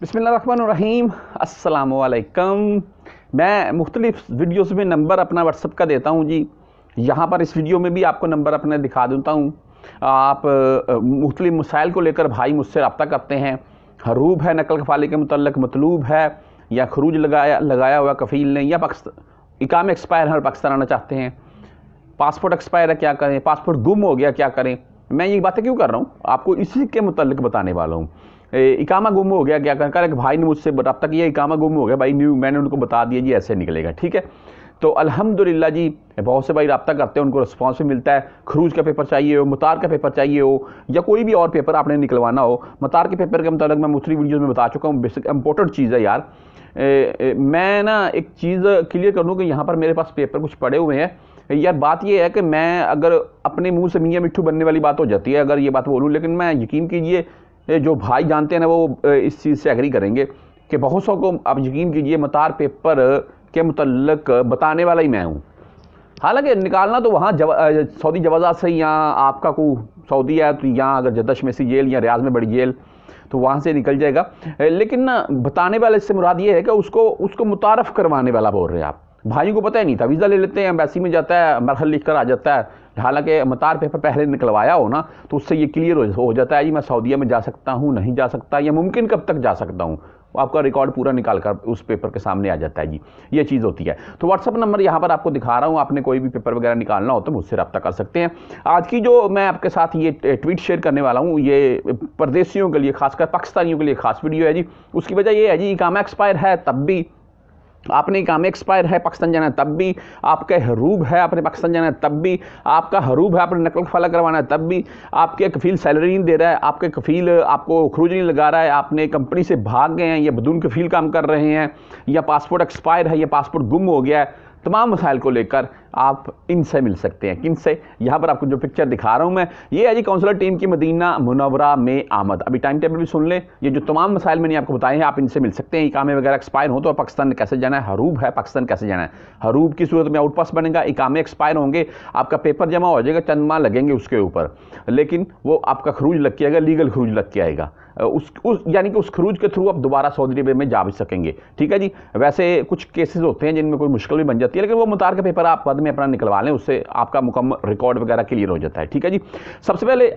बिसमीम असलकम मैं मुख्तलिफ़ वीडियोस में नंबर अपना व्हाट्सअप का देता हूँ जी। यहाँ पर इस वीडियो में भी आपको नंबर अपना दिखा देता हूँ। आप मुख्तलिफ़ मसाइल को लेकर भाई मुझसे रबता करते हैं। हरूब है, नकल कफाली के मतलब मतलूब है, या खरूज लगाया लगाया हुआ कफ़ील ने या इकाम एक्सपायर है और पाकिस्तान आना चाहते हैं। पासपोर्ट एक्सपायर है, क्या करें? पासपोर्ट गुम हो गया, क्या करें? मैं ये बातें क्यों कर रहा हूँ? आपको इसी के मतलब बताने वाला हूँ। इकामा गुम हो गया क्या कर एक भाई ने मुझसे अब तक ये इकामा गुम हो गया भाई न्यू मैंने उनको बता दिया जी ऐसे निकलेगा ठीक है? तो अल्हम्दुलिल्लाह जी बहुत से भाई रब्ता करते हैं उनको रिस्पॉन्स भी मिलता है खरूज का पेपर चाहिए हो मतार का पेपर चाहिए हो या कोई भी और पेपर आपने निकलवाना हो मतार के पेपर के मतलब मैं मुख्तलि वीडियोज़ में बता चुका हूँ बेसिक इंपॉर्टेंट चीज़ है यार। ए, ए, मैं ना एक चीज़ क्लियर कर दूँ कि यहाँ पर मेरे पास पेपर कुछ पड़े हुए हैं। यार बात ये है कि मैं अगर अपने मुँह से मियाँ मिट्ठू बनने वाली बात हो जाती है अगर ये बात बोलूँ लेकिन मैं यकीन कीजिए जो भाई जानते हैं ना वो इस चीज़ से एग्री करेंगे कि बहुत सौ को आप यकीन कीजिए मतार पेपर के मतलब बताने वाला ही मैं हूँ। हालाँकि निकालना तो वहाँ जव, सऊदी जवाजात से यहाँ आपका को सऊदी है तो यहाँ अगर जदश में सी जेल या रियाज में बड़ी जेल तो वहाँ से निकल जाएगा। लेकिन बताने वाले से मुराद ये है कि उसको उसको मुतारफ़ करवाने वाला बोल रहे हैं आप। भाइयों को पता ही नहीं था वीज़ा ले लेते हैं एम्बेसी में जाता है, मरहल लिख कर आ जाता है। हालाँकि मतार पेपर पहले निकलवाया हो ना तो उससे ये क्लियर हो जाता है, जी, मैं सऊदीया में जा सकता हूँ, नहीं जा सकता, या मुमकिन कब तक जा सकता हूँ? आपका रिकॉर्ड पूरा निकाल कर उस पेपर के सामने आ जाता है, जी। ये चीज़ होती है। तो व्हाट्सअप नंबर यहाँ पर आपको दिखा रहा हूँ, आपने कोई भी पेपर वगैरह निकालना हो तो मुझसे रब्ता कर सकते हैं। आज की जो मैं आपके साथ ये ट्वीट शेयर करने वाला हूँ, ये परदेशियों के लिए, खासकर पाकिस्तानियों के लिए खास वीडियो है, जी। उसकी वजह ये है, जी काम एक्सपायर है, तब भी आपने काम एक्सपायर है पाकिस्तान जाना है, तब भी आपका हरूब है आपने पाकिस्तान जाना है, तब भी आपका हरूब है आपने नकल फला करवाना है, तब भी आपके कफील सैलरी नहीं दे रहा है, आपके कफील आपको खरूज नहीं लगा रहा है, आपने कंपनी से भाग गए हैं, या बदून कफील काम कर रहे हैं, या पासपोर्ट एक्सपायर है, या पासपोर्ट गुम हो गया है तमाम मसाइल को लेकर आप इनसे मिल सकते हैं। किन से यहाँ पर आपको जो पिक्चर दिखा रहा हूँ मैं, ये है जी काउंसलर टीम की मदीना मुनवरा में आमद। अभी टाइम टेबल भी सुन लें। ये जो तमाम मसाइल मैंने आपको बताए हैं, आप इनसे मिल सकते हैं। इकामे वगैरह एक्सपायर हो तो पाकिस्तान कैसे जाना है? हरूब है, पाकिस्तान कैसे जाना है? हरूब की सूरत में आउटपास बनेगा, इकामे एक्सपायर होंगे, आपका पेपर जमा हो जाएगा, चंद माह लगेंगे उसके ऊपर। लेकिन वो आपका खरूज लग के आएगा लीगल खरूज लग के आएगा। उस उस, यानी कि उस खरूज के थ्रू आप दोबारा सऊदी अरब में जा भी सकेंगे। ठीक है जी? वैसे कुछ केसेस होते हैं जिनमें कोई मुश्किल भी बन जाती है, लेकिन वो मुतार का पेपर आप पद में अपना निकलवा लें, उससे आपका मुकम्मल रिकॉर्ड वगैरह क्लियर हो जाता है। ठीक है जी? सबसे पहले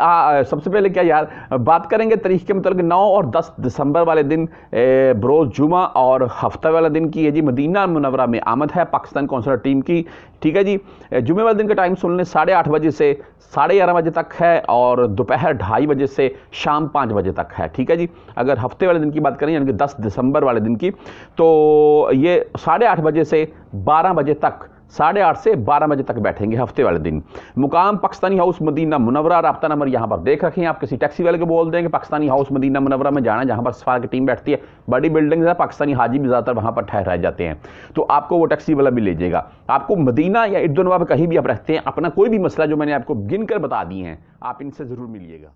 सबसे पहले क्या यार, बात करेंगे तारीख के मतलब नौ और दस दिसंबर वाले दिन बरोज़ जुमा और हफ़्ता वाले दिन की है जी। मदीना मुनवरा में आमद है, पाकिस्तान कौंसलर टीम की। ठीक है जी? जुमे वाले दिन का टाइम सुन लें, साढ़े आठ बजे से साढ़े ग्यारह बजे तक है और दोपहर ढाई बजे से शाम पाँच बजे तक है। ठीक है जी। अगर हफ़्ते वाले दिन की बात करें, यानी कि दस दिसंबर वाले दिन की तो ये साढ़े आठ बजे से बारह बजे तक, साढ़े आठ से बारह बजे तक बैठेंगे हफ़्ते वाले दिन। मुकाम पाकिस्तानी हाउस मदीना मुनवरा रबता नंबर यहाँ पर देख रखें आप, किसी टैक्सी वाले को बोल देंगे, पाकिस्तानी हाउस मदीना मुनवरा में जाना, जहाँ पर सफार की टीम बैठती है। बड़ी बिल्डिंग है, पाकिस्तानी हाजी भी ज़्यादातर वहाँ पर ठहराए जाते हैं। तो आपको वो टैक्सी वाला भी ले जाएगा। आपको मदीना या इर्दनवा कहीं भी आप रहते हैं, अपना कोई भी मसला जो मैंने आपको गिन कर बता दिए हैं, आप इनसे ज़रूर मिलिएगा।